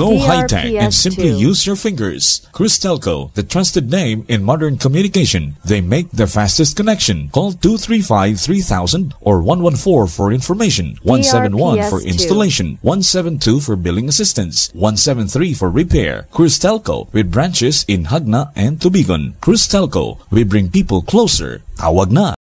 Go high-tech and simply use your fingers. Cristelco, the trusted name in modern communication. They make the fastest connection. Call 235-3000 or 114 for information. 171 for installation. 172 for billing assistance. 173 for repair. Cristelco with branches in Jagna and Tubigon. Cristelco, we bring people closer. Tawag na!